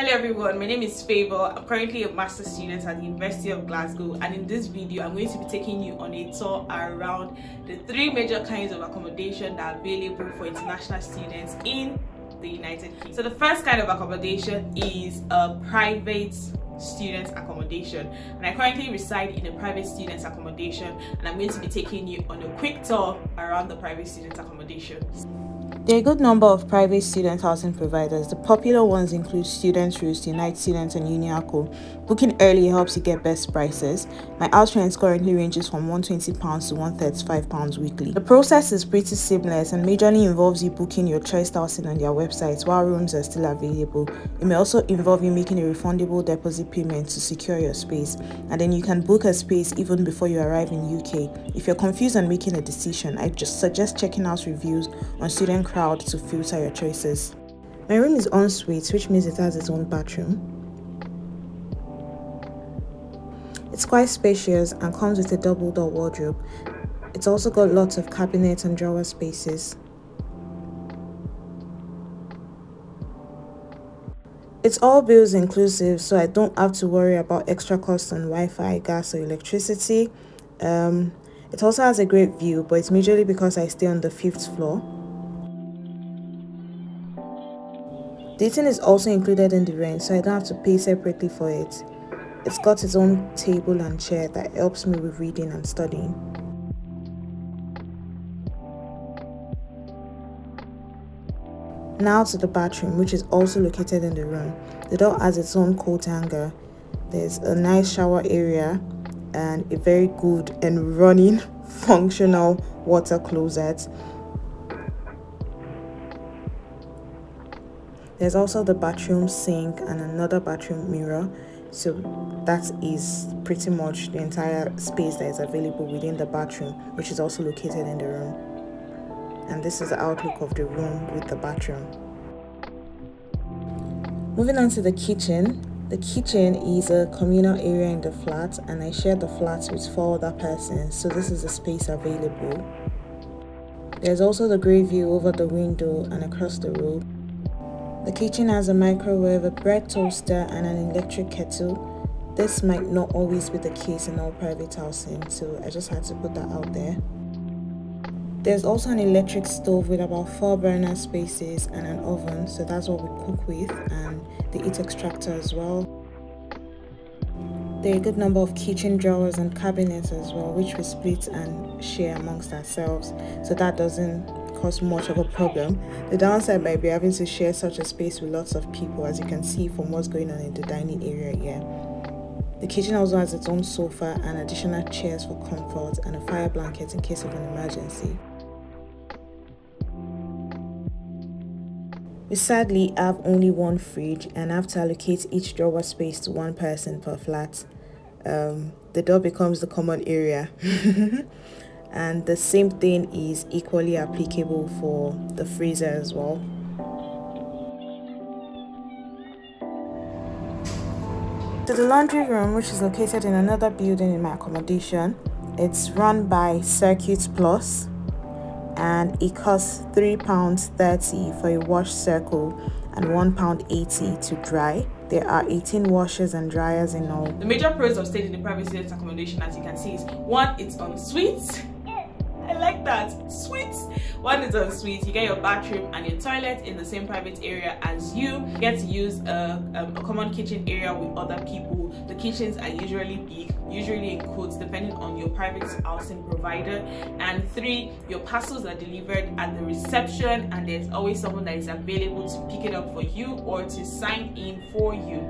Hello everyone, my name is Favour. I'm currently a master student at the University of Glasgow and in this video I'm going to be taking you on a tour around the three major kinds of accommodation that are available for international students in the United Kingdom. So the first kind of accommodation is a private student accommodation and I currently reside in a private student accommodation and I'm going to be taking you on a quick tour around the private student accommodation. There are a good number of private student housing providers. The popular ones include Student Roost, Unite Students, and Uniaco. Booking early helps you get best prices. My house rent currently ranges from £120 to £135 weekly. The process is pretty seamless and majorly involves you booking your choice housing on their websites while rooms are still available. It may also involve you making a refundable deposit payment to secure your space, and then you can book a space even before you arrive in UK. If you're confused on making a decision, I just suggest checking out reviews on Student Crowd to filter your choices. My room is ensuite, which means it has its own bathroom. It's quite spacious and comes with a double door wardrobe. It's also got lots of cabinets and drawer spaces. It's all bills inclusive, so I don't have to worry about extra costs on Wi-Fi, gas or electricity. Um, it also has a great view, but it's majorly because I stay on the fifth floor. Dating is also included in the rent, so I don't have to pay separately for it. It's got its own table and chair that helps me with reading and studying. Now to the bathroom, which is also located in the room. The door has its own coat hanger. There's a nice shower area and a very good and running functional water closet There's also the bathroom sink and another bathroom mirror. So that is pretty much the entire space that is available within the bathroom, which is also located in the room. And this is the outlook of the room with the bathroom. Moving on to the kitchen. The kitchen is a communal area in the flat and I share the flat with four other persons, so this is the space available. There's also the great view over the window and across the road. The kitchen has a microwave, a bread toaster, and an electric kettle. This might not always be the case in all private housing, so I just had to put that out there. There's also an electric stove with about 4 burner spaces and an oven, so that's what we cook with, and the heat extractor as well. There are a good number of kitchen drawers and cabinets as well, which we split and share amongst ourselves, so that doesn't cause much of a problem. The downside might be having to share such a space with lots of people, as you can see from what's going on in the dining area here. The kitchen also has its own sofa and additional chairs for comfort and a fire blanket in case of an emergency. We sadly have only one fridge and have to allocate each drawer space to one person per flat. Um, the door becomes the common area. and the same thing is equally applicable for the freezer as well to the laundry room which is located in another building in my accommodation it's run by circuit plus and it costs three pounds 30 for a wash circle and one pound 80 to dry there are 18 washers and dryers in all. The major pros of staying in a private student accommodation as you can see is one, it's en suite I like that. Sweet. One is a suite. You get your bathroom and your toilet in the same private area as you. You get to use a, um, a common kitchen area with other people. The kitchens are usually big, usually in quotes, depending on your private housing provider. And three, your parcels are delivered at the reception and there's always someone that is available to pick it up for you or to sign in for you.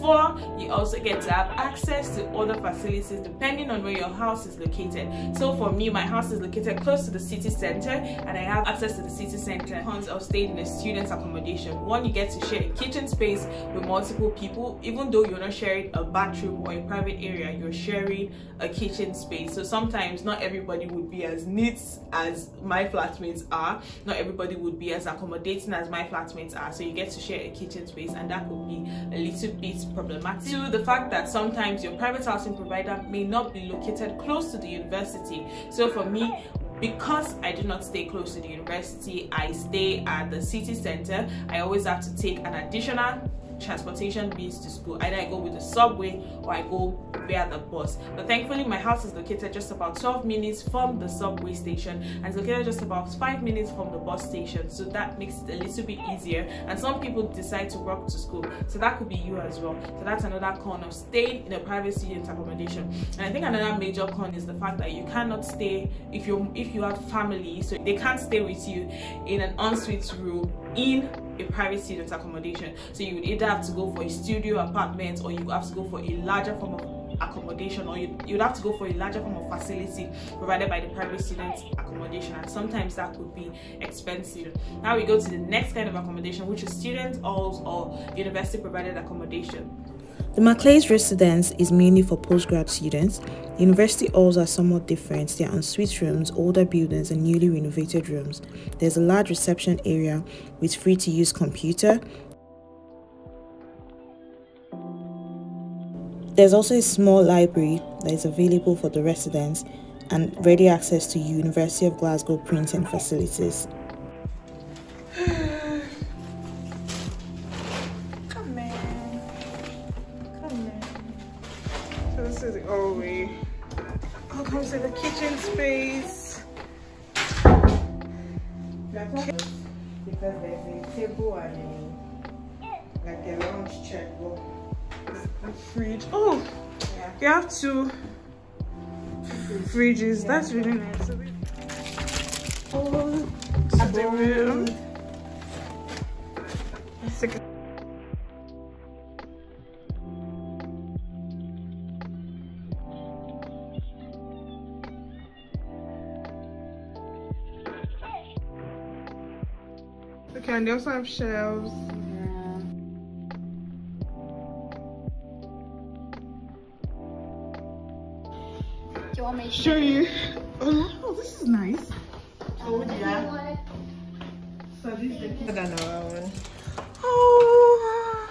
Four, you also get to have access to other facilities depending on where your house is located. So for me, my house is located close to the city center and I have access to the city center. Cons of staying in a student's accommodation. One, you get to share a kitchen space with multiple people, even though you're not sharing a bathroom or a private area, you're sharing a kitchen space. So sometimes not everybody would be as neat as my flatmates are. Not everybody would be as accommodating as my flatmates are. So you get to share a kitchen space and that could be a little bit problematic. Two, the fact that sometimes your private housing provider may not be located close to the university. So for me, because I do not stay close to the university, I stay at the city center. I always have to take an additional transportation means to school. Either I go with the subway or I go via the bus. But thankfully, my house is located just about 12 minutes from the subway station and it's located just about 5 minutes from the bus station. So that makes it a little bit easier. And some people decide to walk to school. So that could be you as well. So that's another con of staying in a private student accommodation. And I think another major con is the fact that you cannot stay if you if you have family, so they can't stay with you in an ensuite room in a private student accommodation. So you would either have to go for a studio apartment or you have to go for a larger form of accommodation or you, you'd have to go for a larger form of facility provided by the private student accommodation. And sometimes that could be expensive. Now we go to the next kind of accommodation which is student halls or university provided accommodation the Maclay's residence is mainly for postgrad students. University halls are somewhat different. They are ensuite rooms, older buildings, and newly renovated rooms. There's a large reception area with free to use computer. There's also a small library that is available for the residents and ready access to University of Glasgow printing facilities. Lounge chair. Fridge. Oh, yeah. you have two fridges. Yeah. That's really nice. Oh, the room. Okay, and they also have shelves. Do you want me show you? Oh, this is nice. Oh, yeah. So this is the kitchen. Oh.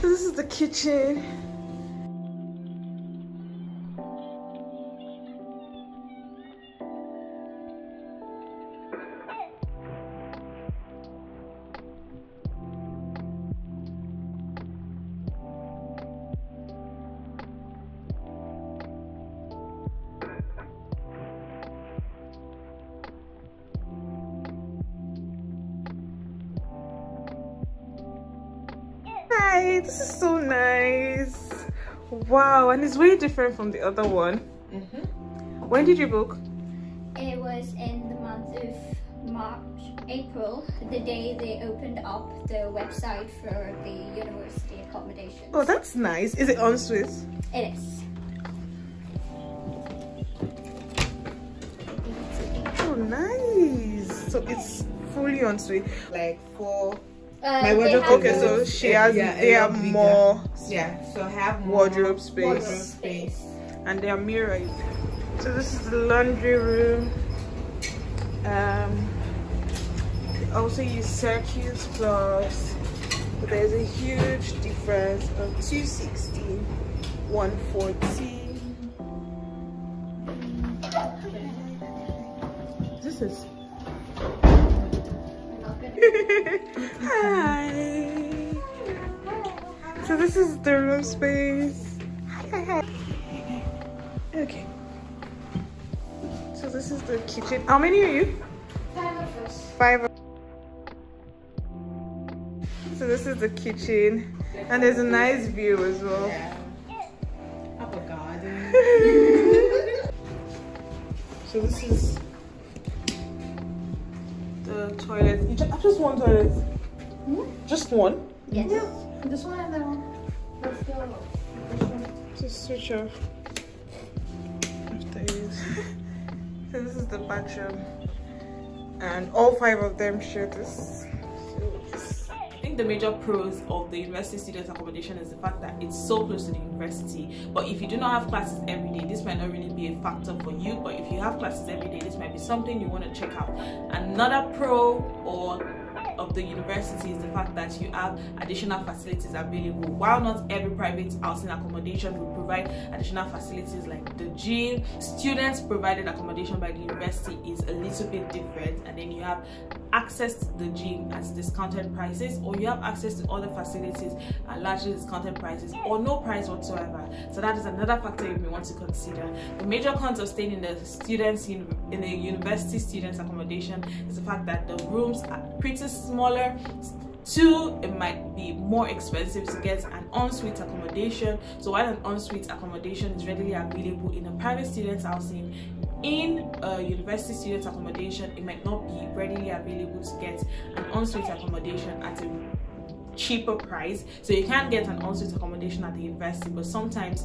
This is the kitchen. Hi, this is so nice. Wow, and it's way different from the other one. Mm -hmm. When did you book? It was in the month of March, April, the day they opened up the website for the university accommodation. Oh, that's nice. Is it ensuite? It is. Oh, nice. So it's fully ensuite. Like four uh, my wardrobe okay so she has yeah, they have more yeah so have wardrobe space. wardrobe space. And they are mirrored so this is the laundry room. Um also use circuits plus. But there's a huge difference of 260 140 this is this is the room space. Hi, hi, hi. Okay. So this is the kitchen. How many are you? Five of us. Five. So this is the kitchen, and there's a nice view as well. Yeah. Up a garden. so this is the toilet. You just, just one toilet. Hmm? Just one? Yes. Yeah. This one and that one. Let's go. Just switch off. After it. so this is the bathroom. And all five of them share this I think the major pros of the university students accommodation is the fact that it's so close to the university but if you do not have classes every day this might not really be a factor for you but if you have classes every day this might be something you want to check out another pro or of the university is the fact that you have additional facilities available. While not every private housing accommodation will provide additional facilities like the gym, students provided accommodation by the university is a little bit different, and then you have access to the gym at discounted prices, or you have access to other facilities at largely discounted prices, or no price whatsoever. So that is another factor you may want to consider. The major cons of staying in the students in, in the university students accommodation is the fact that the rooms are pretty smaller. Two it might be more expensive to get an ensuite accommodation. So while an ensuite accommodation is readily available in a private student housing in a university student accommodation it might not be readily available to get an ensuite accommodation at a cheaper price. So you can get an ensuite accommodation at the university but sometimes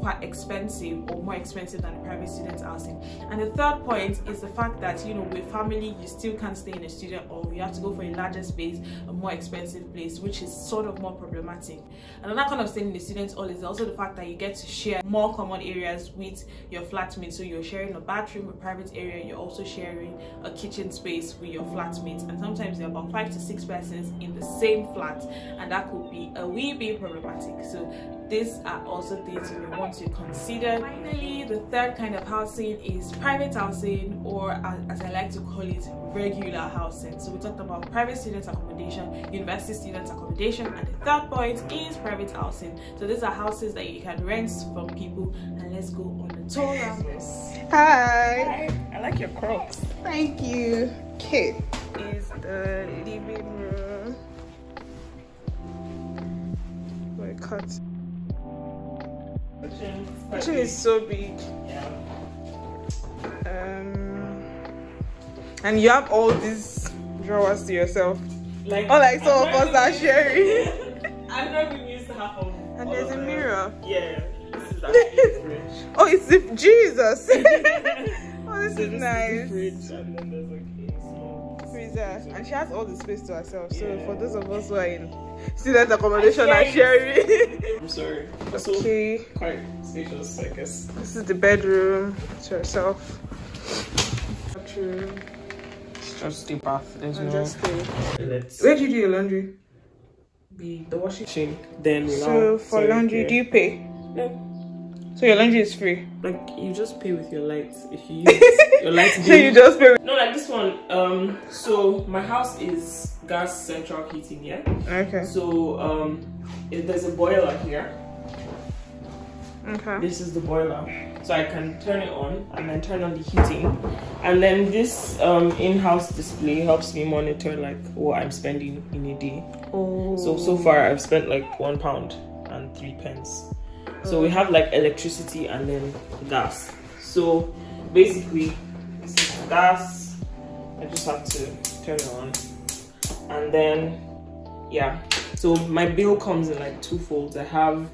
quite expensive or more expensive than private student housing. And the third point is the fact that you know with family you still can't stay in a student or you have to go for a larger space a more expensive place which is sort of more problematic. Another kind of staying in the student hall is also the fact that you get to share more common areas with your flatmates. So you're sharing a bathroom a private area you're also sharing a kitchen space with your flatmates. And sometimes there are about five to six persons in the same flat and that could be a wee bit problematic. So these are also things we want to consider finally the third kind of housing is private housing or as i like to call it regular housing so we talked about private student accommodation university student accommodation and the third point is private housing so these are houses that you can rent from people and let's go on the tour around this Hi. Hi. I like your crocs. Thank you. Okay. Is the living room. Wait, cut. Kitchen is so big. Yeah. Um, and you have all these drawers to yourself. Like, Or like some of us are sharing. I've not even used half of. And there's a them. mirror. Yeah. This is actually a fridge. Oh, it's the Jesus. oh, this So is nice. Fridge, and then there's like a small freezer and she has all the space to herself so Yeah. for those of us who are in student accommodation are sharing I'm sorry. So okay quite spacious, I guess. this is the bedroom to herself bathroom It's just the bath. There's and no. just the Let's where do you do your laundry be the washing machine. Then so now, for sorry, laundry yeah. do you pay No. So your laundry is free Like you just pay with your lights if you use your lights. so you just pay No, like this one. Um, so my house is gas central heating, yeah. okay So um, if there's a boiler here. okay This is the boiler, so I can turn it on and then turn on the heating, and then this um in-house display helps me monitor like what I'm spending in a day. oh So so far I've spent like one pound and three pence. So we have like electricity and then gas. So basically this is gas. I just have to turn it on. And then yeah. So my bill comes in like two folds. I have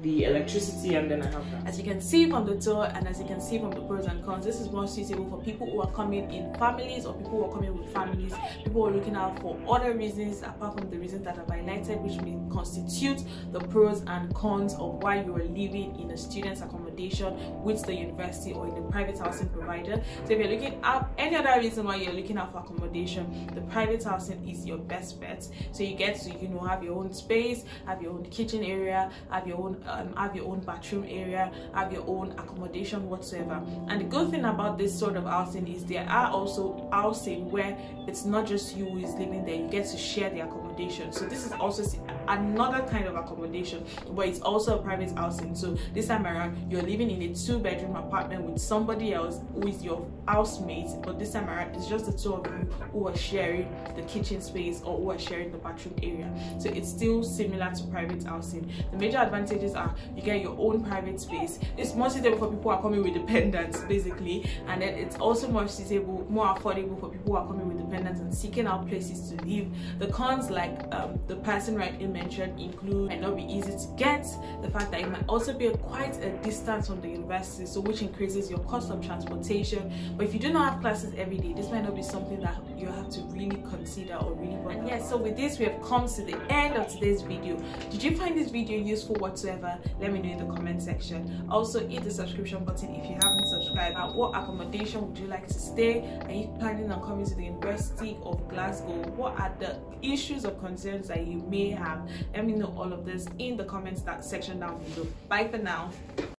the electricity and then I have gas. As you can see from the tour and as you can see from the pros and cons, this is more suitable for people who are coming in families or people who are coming with families, people who are looking out for other reasons apart from the reasons that I've highlighted, which may constitute the pros and cons of why you are living in a student's accommodation with the university or in a private housing provider. So if you're looking at any other reason why you're looking out for accommodation, the private housing is your best bet. So you get to, you know, have your own space, have your own kitchen area, have your own um, have your own bathroom area, have your own accommodation whatsoever. And the good thing about this sort of housing is there are also housing where it's not just you who is living there, you get to share the accommodation. So this is also another kind of accommodation, but it's also a private housing. So this time around, you're living in a two-bedroom apartment with somebody else who is your housemate, but this time around, it's just the two of you who are sharing the kitchen space or who are sharing the bathroom area. So it's still similar to private housing. The major advantages are you get your own private space. It's more suitable for people who are coming with dependents, basically, and then it's also more suitable, more affordable for people who are coming with dependents and seeking out places to live. The cons, like um, the person rightly mentioned, include might not be easy to get. The fact that it might also be a, quite a distance from the university, so which increases your cost of transportation. But if you do not have classes every day, this might not be something that you have to really consider or really bother. And yes, so with this, we have come to the end of today's video. Did you find this video useful whatsoever? Let me know in the comment section. Also, hit the subscription button if you haven't subscribed. Uh, what accommodation would you like to stay? Are you planning on coming to the university of glasgow? What are the issues or concerns that you may have? Let me know all of this in the comments that section down below. Bye for now